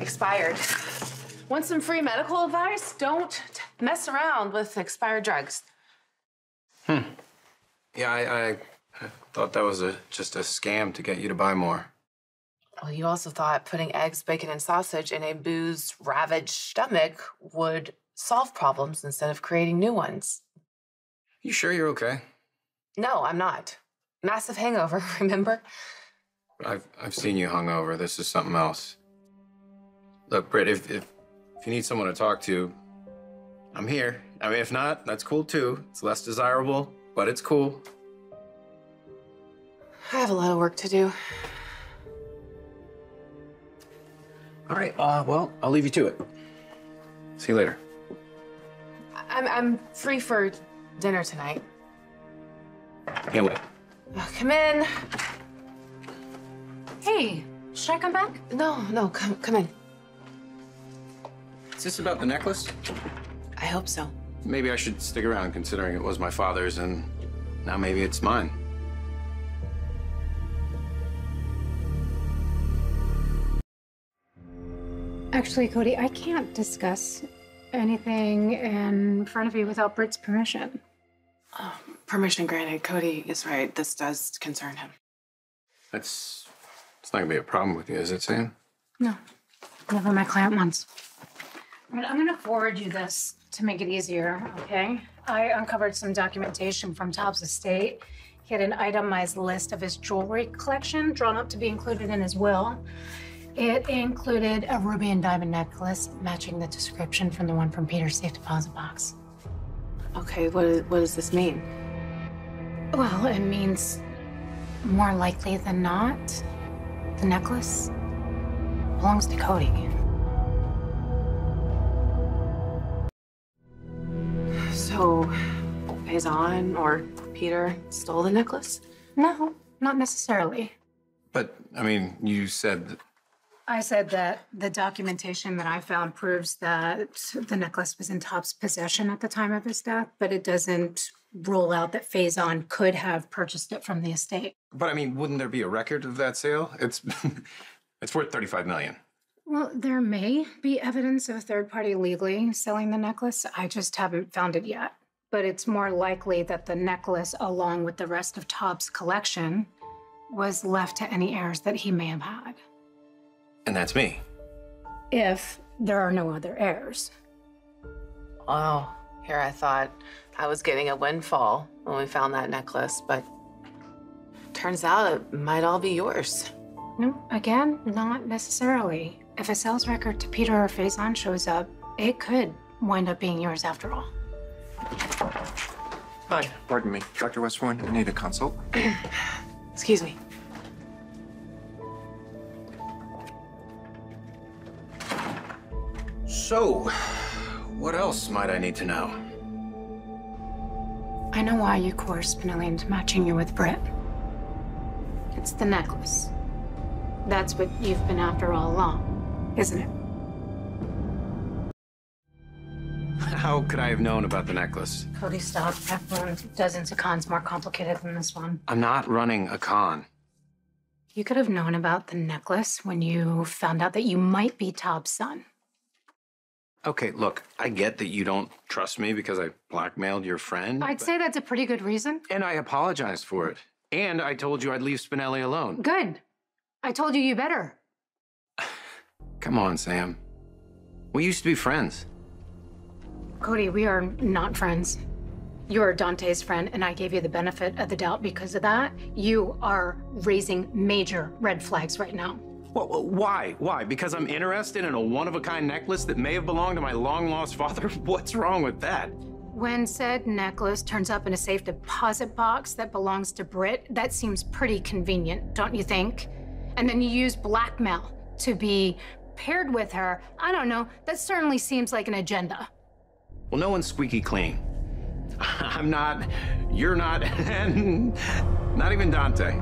expired. Want some free medical advice? Don't mess around with expired drugs. Hmm. Yeah, I, I thought that was a just a scam to get you to buy more. Well, you also thought putting eggs, bacon, and sausage in a booze ravaged stomach would solve problems instead of creating new ones. You sure you're okay? No, I'm not. Massive hangover, remember? I've I've seen you hungover. This is something else. Look, Britt, if if if you need someone to talk to, I'm here. I mean, if not, that's cool too. It's less desirable, but it's cool. I have a lot of work to do. All right. Uh, well, I'll leave you to it. See you later. I'm, I'm free for dinner tonight. Can't wait. Oh, come in. Hey, should I come back? No, no, come, come in. Is this about the necklace? I hope so. Maybe I should stick around, considering it was my father's, and now maybe it's mine. Actually, Cody, I can't discuss anything in front of you without Britt's permission. Oh, permission granted. Cody is right. This does concern him. That's it's not gonna be a problem with you, is it, Sam? No, never my client once. I'm gonna forward you this to make it easier, okay? I uncovered some documentation from Tobbs' estate. He had an itemized list of his jewelry collection drawn up to be included in his will. It included a ruby and diamond necklace matching the description from the one from Peter's safe deposit box. Okay, what, is, what does this mean? Well, it means more likely than not, the necklace belongs to Cody. So, Faison or Peter stole the necklace? No, not necessarily. But I mean, you said that I said that the documentation that I found proves that the necklace was in Tobbs' possession at the time of his death, but it doesn't rule out that Faison could have purchased it from the estate. But I mean, wouldn't there be a record of that sale? It's it's worth 35 million. Well, there may be evidence of a third party legally selling the necklace. I just haven't found it yet. But it's more likely that the necklace, along with the rest of Tobbs' collection, was left to any heirs that he may have had. And that's me. If there are no other heirs. Oh, here I thought I was getting a windfall when we found that necklace, but turns out it might all be yours. No, again, not necessarily. If a sales record to Peter or Faison shows up, it could wind up being yours after all. Hi. Pardon me. Dr. Westbourne, I need a consult. Excuse me. So, what else might I need to know? I know why you coerced Spinelli matching you with Britt. It's the necklace. That's what you've been after all along, isn't it? How could I have known about the necklace? Cody, stop. I've run dozens of cons more complicated than this one. I'm not running a con. You could have known about the necklace when you found out that you might be Tobbs' son. Okay, look, I get that you don't trust me because I blackmailed your friend. I'd but- say that's a pretty good reason. And I apologized for it. And I told you I'd leave Spinelli alone. Good. I told you you better. Come on, Sam. We used to be friends. Cody, we are not friends. You are Dante's friend, and I gave you the benefit of the doubt because of that. You are raising major red flags right now. Well, why? Why? Because I'm interested in a one of a kind necklace that may have belonged to my long lost father? What's wrong with that? When said necklace turns up in a safe deposit box that belongs to Britt, that seems pretty convenient, don't you think? And then you use blackmail to be paired with her. I don't know. That certainly seems like an agenda. Well, no one's squeaky clean. I'm not, you're not, and not even Dante.